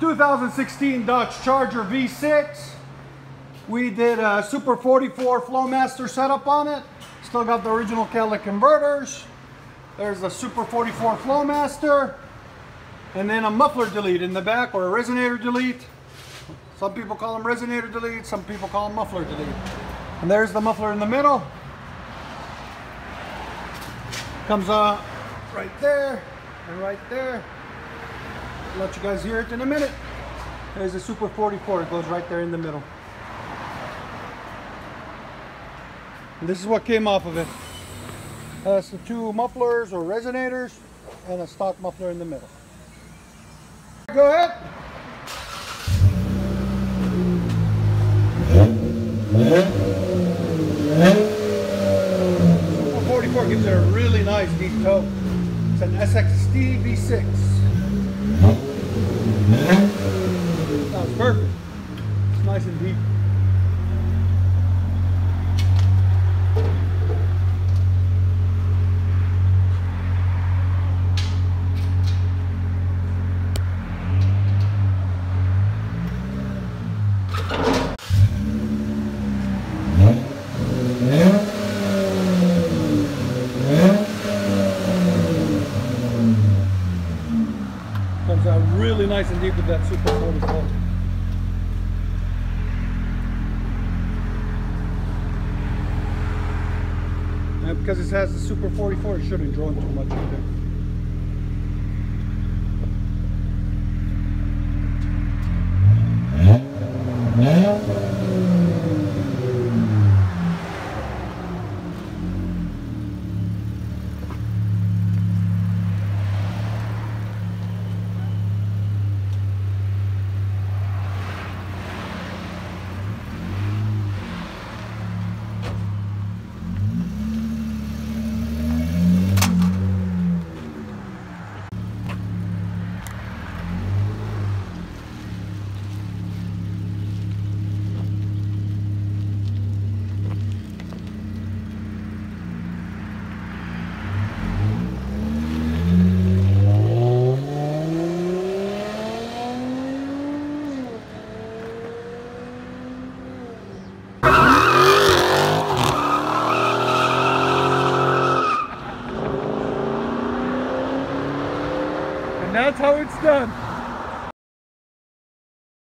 2016 Dodge Charger V6. We did a Super 44 Flowmaster setup on it. Still got the original catalytic converters. There's a Super 44 Flowmaster. And then a muffler delete in the back or a resonator delete. Some people call them resonator delete, some people call them muffler delete. And there's the muffler in the middle. Comes uh, right there and right there. I'll let you guys hear it in a minute. There's a Super 44, it goes right there in the middle. And this is what came off of it. Uh, That's the two mufflers or resonators and a stock muffler in the middle. Go ahead. Super 44 gives it a really nice deep toe. It's an SXT V6. Sounds perfect. It's nice and deep. Comes out really nice and deep with that Super 44. And because it has the Super 44, it shouldn't drone too much either. And that's how it's done.